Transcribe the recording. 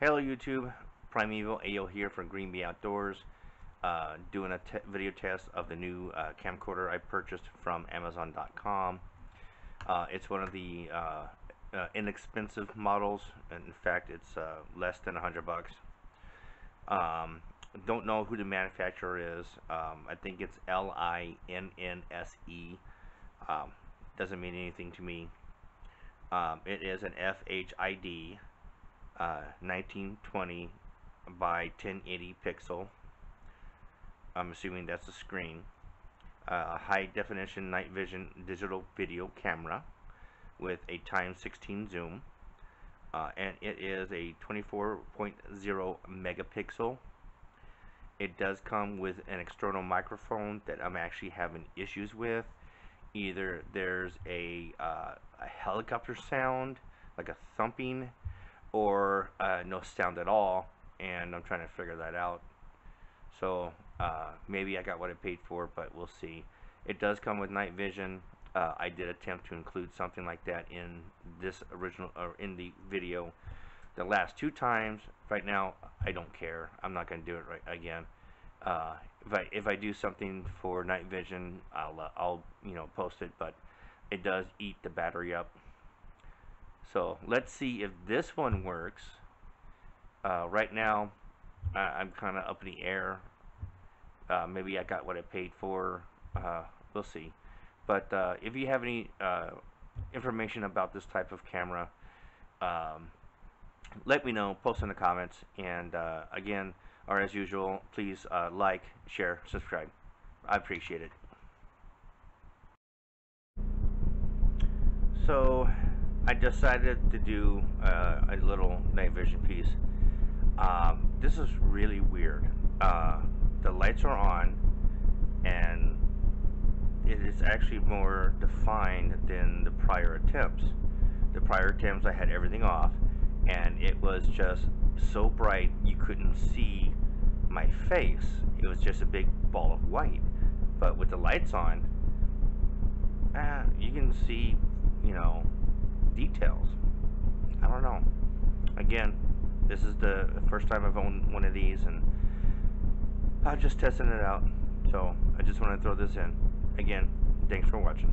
Hello YouTube, Primeval AO here from Green Bay Outdoors, uh, doing a video test of the new uh, camcorder I purchased from Amazon.com. Uh, it's one of the uh, uh, inexpensive models, in fact it's uh, less than a hundred bucks. Um, don't know who the manufacturer is, um, I think it's L-I-N-N-S-E, um, doesn't mean anything to me. Um, it is an FHID 1920 uh, by 1080 pixel. I'm assuming that's a screen. Uh, high definition night vision digital video camera with a times 16 zoom. Uh, and it is a 24.0 megapixel. It does come with an external microphone that I'm actually having issues with. Either there's a, uh, a helicopter sound, like a thumping, or uh, no sound at all and I'm trying to figure that out. So uh, maybe I got what I paid for but we'll see. It does come with night vision. Uh, I did attempt to include something like that in this original or in the video. The last two times right now I don't care. I'm not gonna do it right again. Uh, if I if I do something for night vision I'll uh, I'll you know post it but it does eat the battery up so let's see if this one works. Uh, right now, I'm kind of up in the air. Uh, maybe I got what I paid for. Uh, we'll see. But uh, if you have any uh, information about this type of camera, um, let me know. Post in the comments. And again, or as usual, please like, share, subscribe. I appreciate it. So I decided to do uh, a little night vision piece. Um, this is really weird. Uh, the lights are on and it is actually more defined than the prior attempts. The prior attempts I had everything off and it was just so bright you couldn't see my face. It was just a big ball of white. But with the lights on, uh, you can see, you know, details. I don't know. Again, this is the first time I've owned one of these and I'm just testing it out. So I just want to throw this in. Again, thanks for watching.